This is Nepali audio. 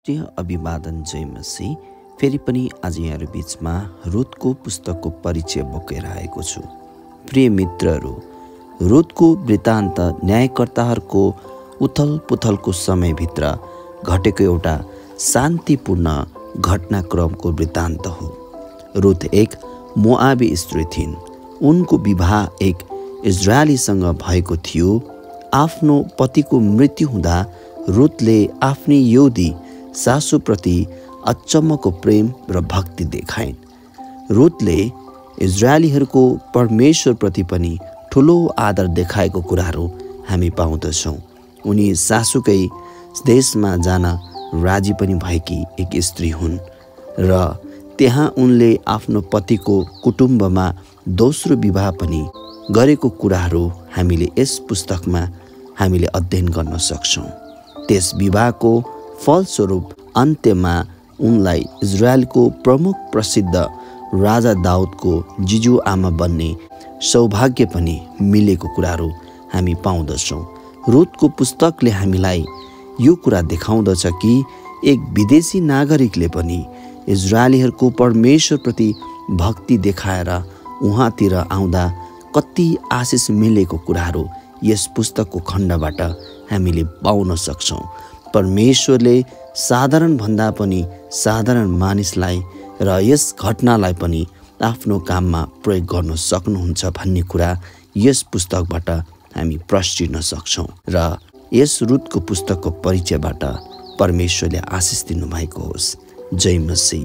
राष्ट्रिय अभिवादन जय मसी फेरि पनि आज यहाँहरू बिचमा रुदको पुस्तकको परिचय बोकेर आएको छु। प्रिय मित्रहरू रुदको वृत्तान्त न्यायकर्ताहरूको उथल पुथलको समयभित्र घटेको एउटा शान्तिपूर्ण घटनाक्रमको वृत्तान्त हो। रुथ एक मोआबी स्त्री थिइन्। उनको विवाह एक इजरायलीसँग भएको थियो। आफ्नो पतिको मृत्यु हुँदा रुथले आफ्नी यौदी सासूप्रति अचम्मको प्रेम र भक्ति देखाइन्। रुथले इजरायलीहरूको परमेश्वरप्रति पनि ठुलो आदर देखाएको कुराहरू हामी पाउँदछौँ। उनी सासूकै देशमा जान राजी पनि भएकी एक स्त्री हुन् र त्यहाँ उनले आफ्नो पतिको कुटुम्बमा दोस्रो विवाह पनि गरेको कुराहरू हामीले यस पुस्तकमा हामीले अध्ययन गर्न सक्छौँ। त्यस विवाहको फलस्वरूप अन्त्यमा उनलाई इजरायलको प्रमुख प्रसिद्ध राजा दाउदको जिजु आमा बन्ने सौभाग्य पनि मिलेको कुराहरू हामी पाउँदछौँ। रुदको पुस्तकले हामीलाई यो कुरा देखाउँदछ कि एक विदेशी नागरिकले पनि इजरायलीहरूको परमेश्वरप्रति भक्ति देखाएर उहाँतिर आउँदा कति आशिष मिलेको कुराहरू यस पुस्तकको खण्डबाट हामीले पाउन सक्छौँ। परमेश्वरले साधारण भन्दा पनि साधारण मानिसलाई र यस घटनालाई पनि आफ्नो काममा प्रयोग गर्न सक्नुहुन्छ भन्ने कुरा यस पुस्तकबाट हामी प्रस्टिन सक्छौँ र यस रुदको पुस्तकको परिचयबाट परमेश्वरले आशिष दिनुभएको होस्। जय मसी